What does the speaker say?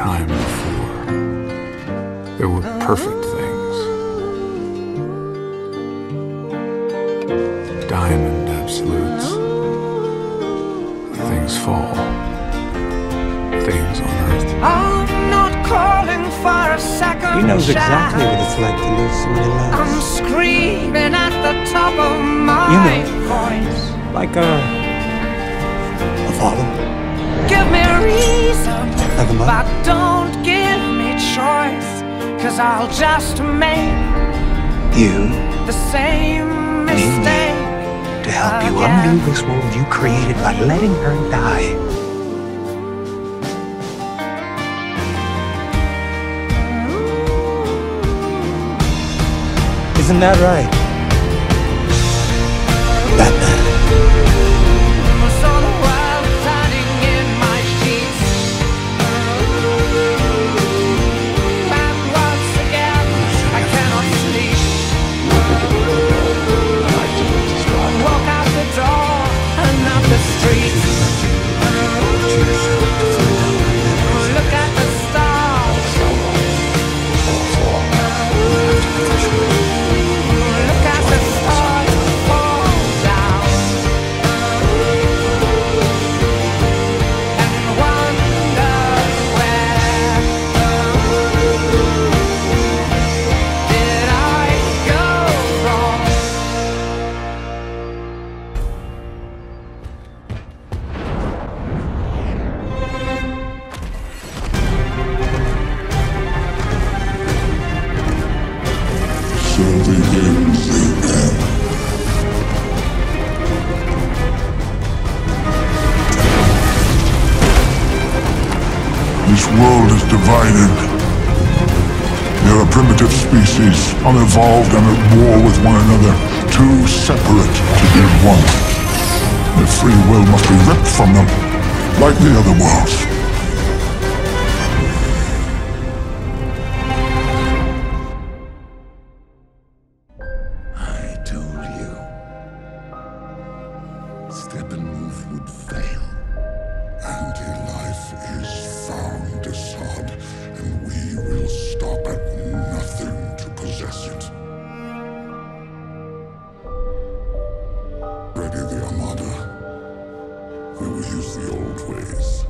time before. There were perfect things. Diamond absolutes. Things fall. Things on earth. I'm not calling for a second He knows exactly what it's like to lose someone he I'm screaming at the top of my You know. voice. Like a... a father. Give me a reason, Like a mother. But don't give me choice. Cause I'll just make You, the same mistake. to help you undo this world you created by letting her die. Isn't that right? Batman. The end. This world is divided. There are primitive species, unevolved and at war with one another, too separate to be one. Their free will must be ripped from them, like the other worlds. Steppenwolf would fail. Anti-life is found sod, and we will stop at nothing to possess it. Ready the Armada. We will use the old ways.